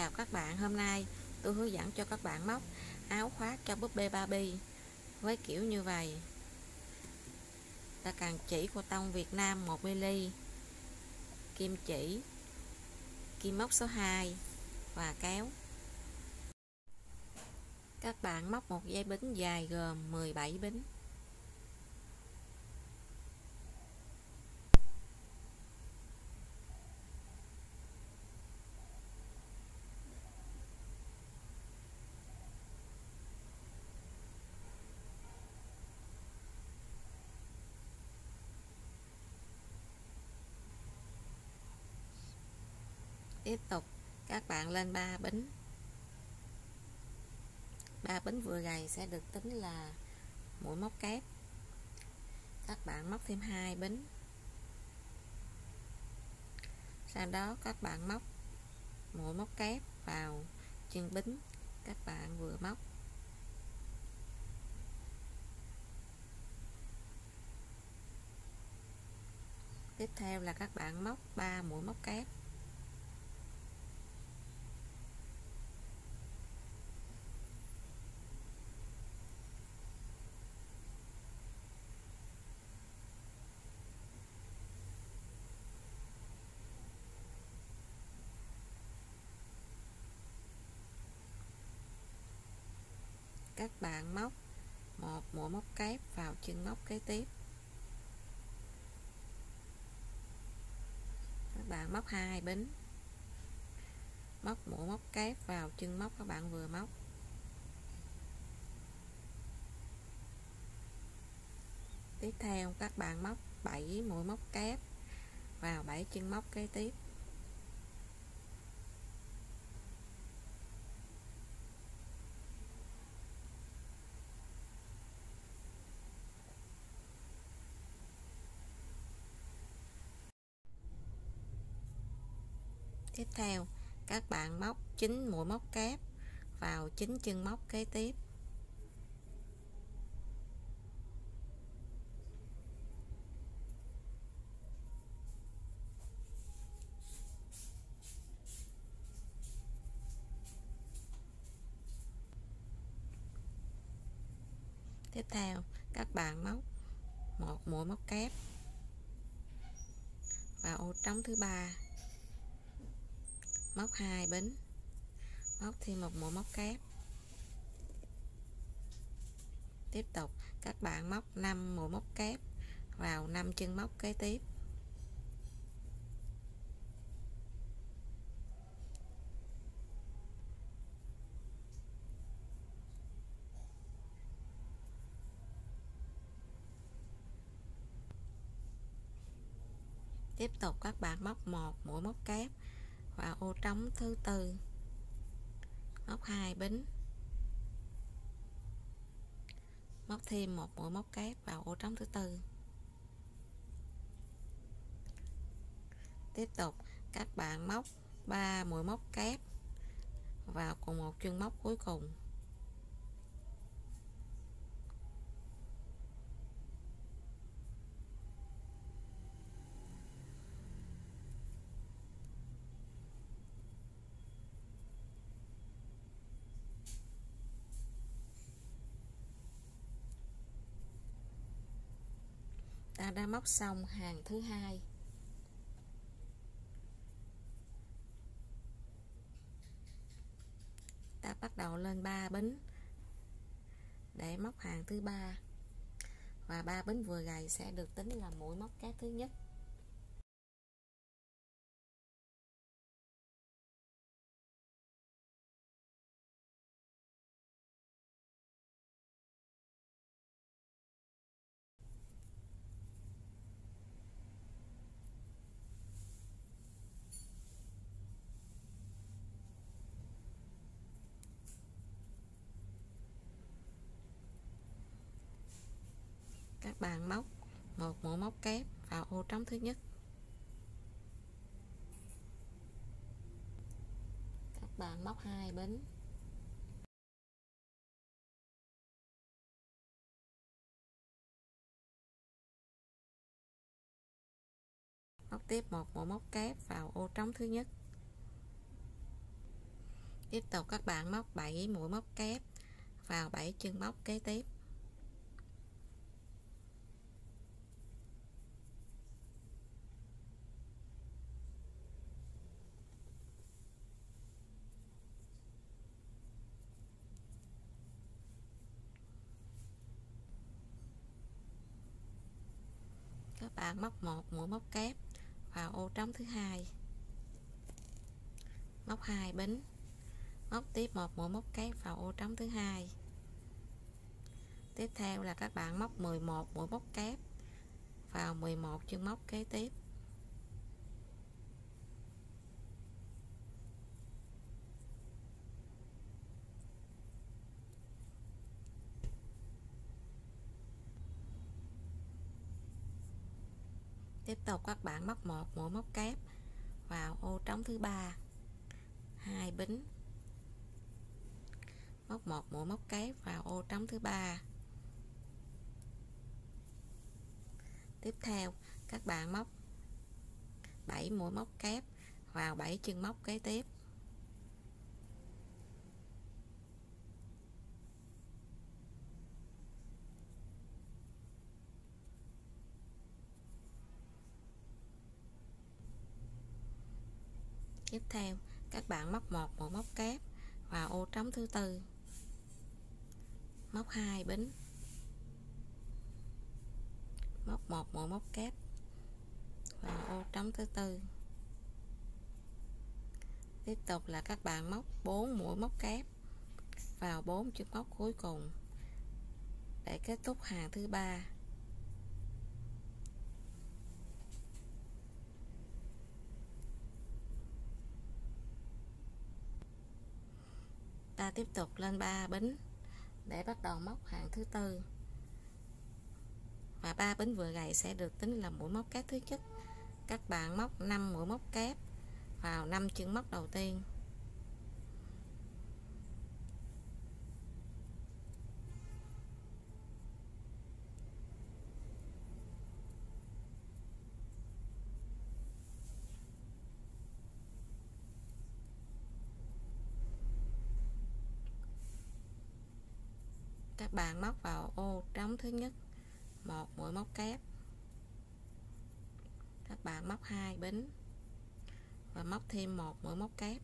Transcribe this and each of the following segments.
Chào các bạn, hôm nay tôi hướng dẫn cho các bạn móc áo khoác cho búp bê Barbie với kiểu như vậy. Ta cần chỉ của tông Việt Nam 1mm, kim chỉ, kim móc số 2 và kéo. Các bạn móc một dây bính dài gồm 17 bính. Tiếp tục. Các bạn lên 3 bính 3 bính vừa gầy sẽ được tính là mũi móc kép. Các bạn móc thêm hai bính sau đó các bạn móc mũi móc kép vào chân bính. Các bạn vừa móc. Tiếp theo là các bạn móc 3 mũi móc kép. Các bạn móc một mũi móc kép vào chân móc kế tiếp. Các bạn móc hai bính. Móc mũi móc kép vào chân móc các bạn vừa móc. Tiếp theo các bạn móc 7 mũi móc kép vào 7 chân móc kế tiếp tiếp theo các bạn móc 9 mũi móc kép vào 9 chân móc kế tiếp. Tiếp theo, các bạn móc một mũi móc kép vào ô trống thứ ba, móc hai bính móc thêm một mũi móc kép tiếp tục, các bạn móc 5 mũi móc kép vào 5 chân móc kế tiếp. Tiếp tục, các bạn móc một mũi móc kép vào ô trống thứ tư móc hai bính móc thêm một mũi móc kép vào ô trống thứ tư. Tiếp tục, các bạn móc 3 mũi móc kép vào cùng một chân móc cuối cùng. Ta đã móc xong hàng thứ hai. Ta bắt đầu lên 3 bính để móc hàng thứ ba. Và ba bính vừa gầy sẽ được tính là mũi móc kép thứ nhất. Bàn móc. Một mũi móc kép vào ô trống thứ nhất. Các bạn móc hai bính móc tiếp một mũi móc kép vào ô trống thứ nhất. Tiếp tục các bạn móc 7 mũi móc kép vào 7 chân móc kế tiếp. Móc một, mũi móc kép, vào ô trống thứ hai. Móc hai bính, móc tiếp một, mũi móc kép vào ô trống thứ hai. Tiếp theo là các bạn móc 11 mũi móc kép vào 11 chân móc kế tiếp. Tiếp tục các bạn móc một, mũi móc kép vào ô trống thứ ba. Hai bính. Móc một, mũi móc kép vào ô trống thứ ba. Tiếp theo, các bạn móc 7 mũi móc kép vào 7 chân móc kế tiếp. Tiếp theo, các bạn móc một mũi móc kép vào ô trống thứ tư. Móc hai bính. Móc một mũi móc kép vào ô trống thứ tư. Tiếp tục là các bạn móc 4 mũi móc kép vào 4 chân móc cuối cùng để kết thúc hàng thứ ba. Ta tiếp tục lên 3 bính để bắt đầu móc hàng thứ tư. Và ba bính vừa gầy sẽ được tính là mũi móc kép thứ nhất. Các bạn móc 5 mũi móc kép vào 5 chân móc đầu tiên. Các bạn móc vào ô trống thứ nhất. Một mũi móc kép. Các bạn móc hai bính và móc thêm một mũi móc kép.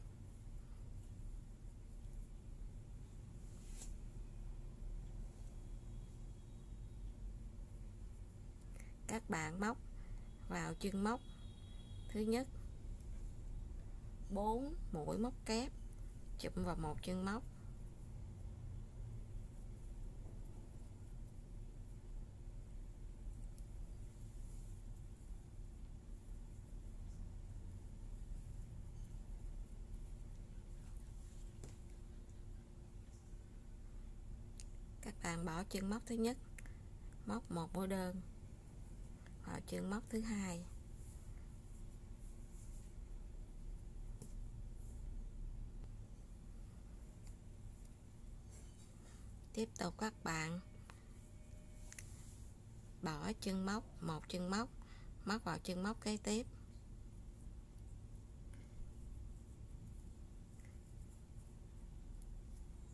Các bạn móc vào chân móc thứ nhất. 4 mũi móc kép. Chụm vào một chân móc. Vào bỏ chân móc thứ nhất. Móc một mũi đơn. Vào chân móc thứ hai. Tiếp tục các bạn. Bỏ chân móc, một chân móc. Móc vào chân móc kế tiếp.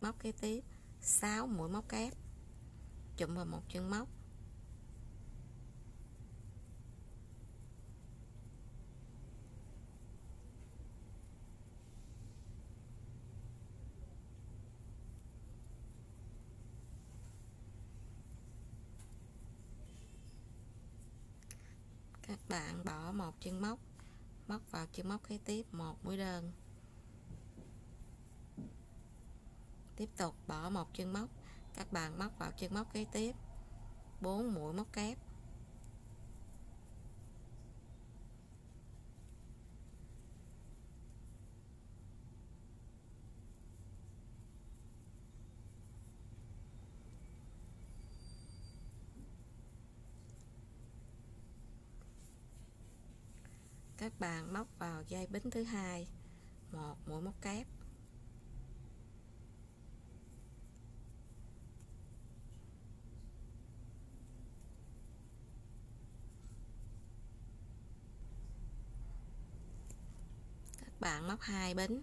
Móc kế tiếp. 6 mũi móc kép chụm vào một chân móc. Các bạn bỏ một chân móc móc vào chân móc kế tiếp, một mũi đơn. Tiếp tục bỏ một chân móc các bạn móc vào chân móc kế tiếp. 4 mũi móc kép. Các bạn móc vào dây bính thứ hai. Một mũi móc kép. bạn móc hai bính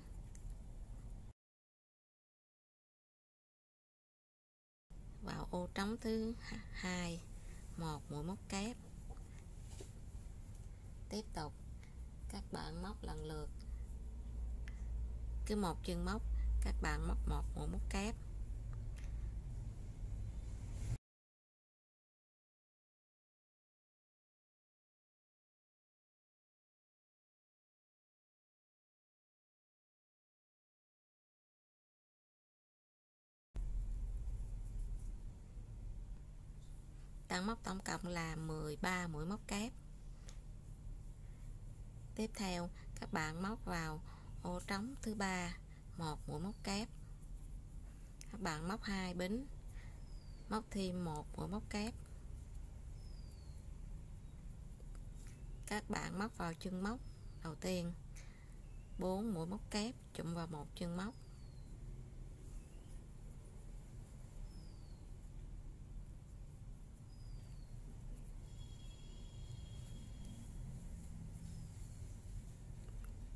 vào ô trống thứ hai, một mũi móc kép. Tiếp tục, các bạn móc lần lượt. Cứ một chân móc, các bạn móc một mũi móc kép. Tăng móc tổng cộng là 13 mũi móc kép. Tiếp theo, các bạn móc vào ô trống thứ ba, một mũi móc kép. Các bạn móc hai bính, móc thêm một mũi móc kép. Các bạn móc vào chân móc đầu tiên 4 mũi móc kép, chụm vào một chân móc.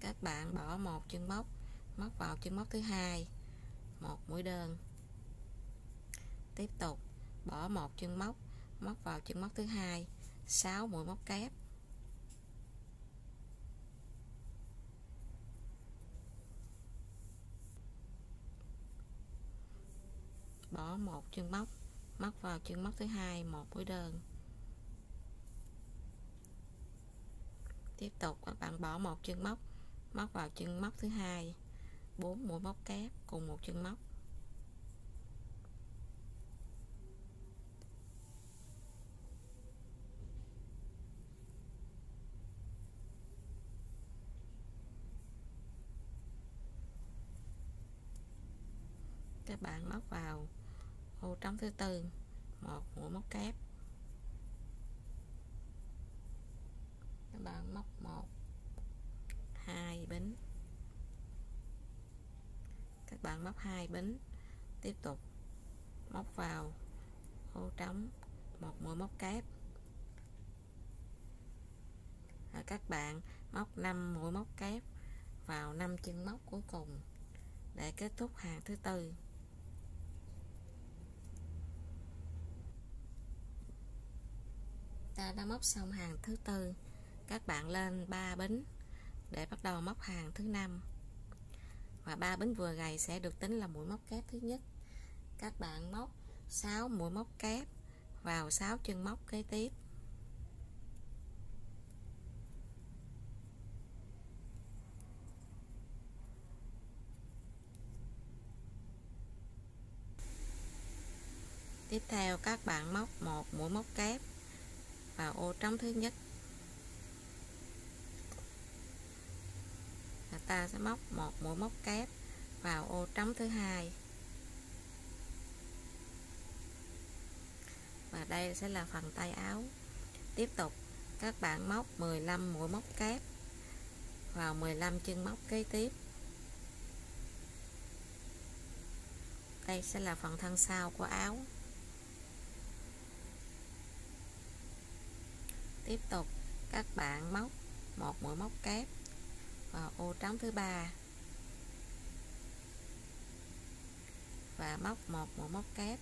Các bạn bỏ một chân móc móc vào chân móc thứ hai, một mũi đơn. Tiếp tục, bỏ một chân móc móc vào chân móc thứ hai 6 mũi móc kép. Bỏ một chân móc móc vào chân móc thứ hai, một mũi đơn. Tiếp tục, các bạn bỏ một chân móc móc vào chân móc thứ hai. 4 mũi móc kép cùng một chân móc. Các bạn móc vào ô trống thứ tư, một mũi móc kép. Các bạn móc một hai bính các bạn móc hai bính tiếp tục móc vào ô trống, một mũi móc kép. Và các bạn móc 5 mũi móc kép vào 5 chân móc cuối cùng để kết thúc hàng thứ tư. Ta đã móc xong hàng thứ tư. Các bạn lên 3 bính để bắt đầu móc hàng thứ năm. Và ba bánh vừa gầy sẽ được tính là mũi móc kép thứ nhất. Các bạn móc 6 mũi móc kép vào 6 chân móc kế tiếp. Tiếp theo, các bạn móc một mũi móc kép vào ô trống thứ nhất. Ta sẽ móc một mũi móc kép vào ô trống thứ hai. Và đây sẽ là phần tay áo. Tiếp tục, các bạn móc 15 mũi móc kép vào 15 chân móc kế tiếp. Đây sẽ là phần thân sau của áo. Tiếp tục, các bạn móc một mũi móc kép vào ô trống thứ ba. Và móc một mũi móc kép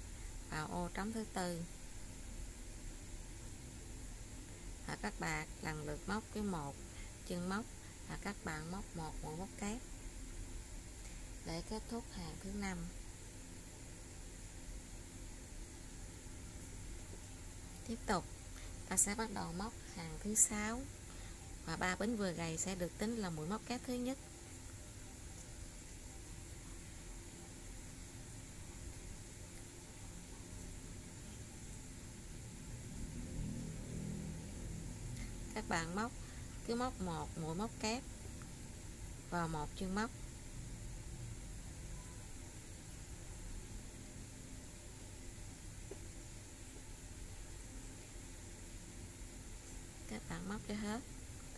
vào ô trống thứ tư. Và các bạn lần lượt móc cái một, chân móc. Và các bạn móc một mũi móc kép. Để kết thúc hàng thứ năm. Tiếp tục, ta sẽ bắt đầu móc hàng thứ sáu và ba bánh vừa gầy sẽ được tính là mũi móc kép thứ nhất. Các bạn móc, cứ móc một mũi móc kép vào một chân móc. Các bạn móc cho hết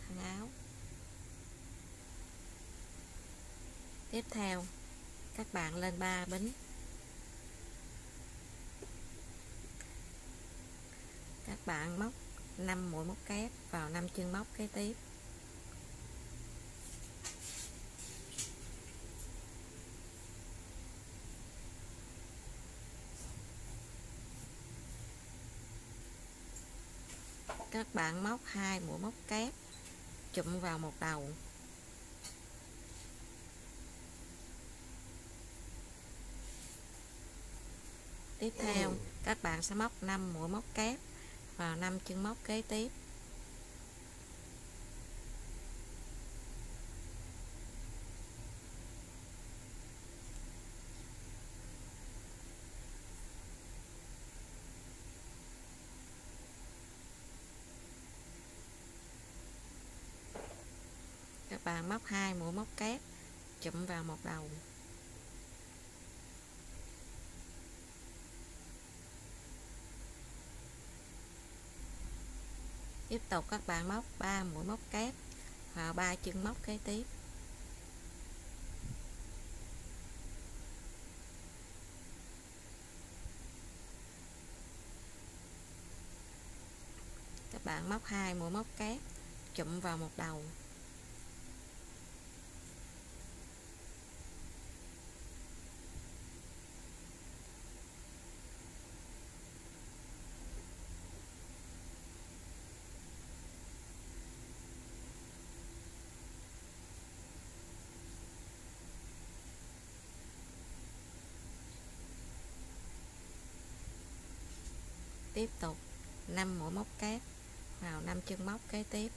hàng áo. Tiếp theo, các bạn lên ba bính. Các bạn móc 5 mũi móc kép vào 5 chân móc kế tiếp. Các bạn móc hai mũi móc kép chụm vào một đầu. Tiếp theo các bạn sẽ móc 5 mũi móc kép vào 5 chân móc kế tiếp các bạn móc hai, mũi móc kép, chụm vào một đầu. Tiếp tục các bạn móc 3 mũi móc kép vào ba chân móc kế tiếp. Các bạn móc hai, mũi móc kép, chụm vào một đầu. Tiếp tục. 5 mũi móc kép. Vào 5 chân móc kế tiếp.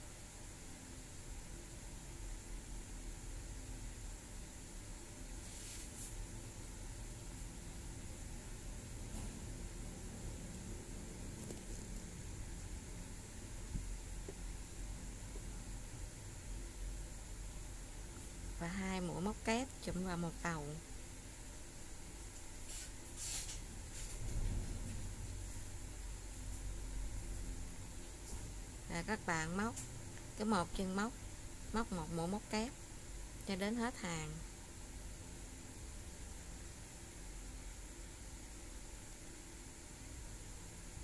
Và hai mũi móc kép chụm vào một đầu là các bạn móc cái một chân móc móc một mũi móc kép cho đến hết hàng.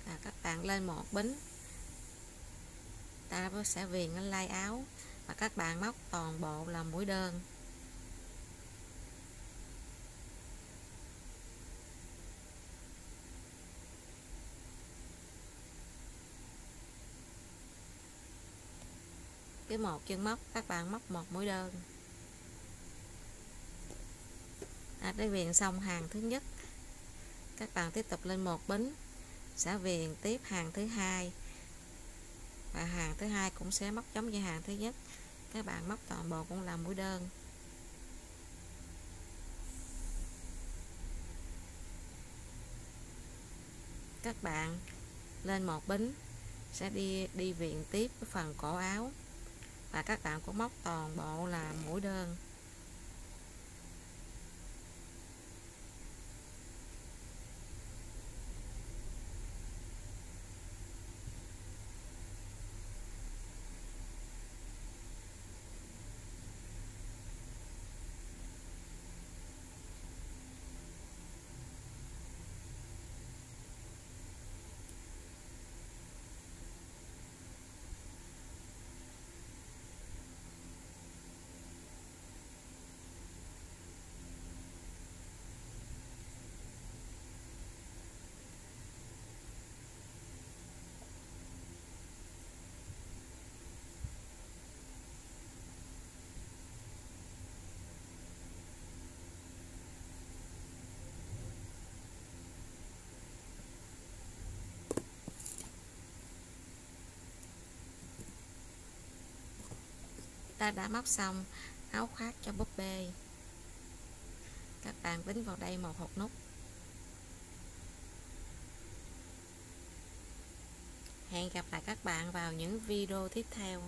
Và các bạn lên một bính. Ta sẽ viền lên lai áo và các bạn móc toàn bộ là mũi đơn. Cái một chân móc các bạn móc một mũi đơn. À, để viền xong hàng thứ nhất. Các bạn tiếp tục lên một bính sẽ viền tiếp hàng thứ hai. Và hàng thứ hai cũng sẽ móc giống như hàng thứ nhất. Các bạn móc toàn bộ cũng là mũi đơn. Các bạn lên một bính sẽ đi đi viền tiếp cái phần cổ áo và các bạn cũng móc toàn bộ là mũi đơn. Ta đã móc xong áo khoác cho búp bê. Các bạn đính vào đây một hộp nút. Hẹn gặp lại các bạn vào những video tiếp theo.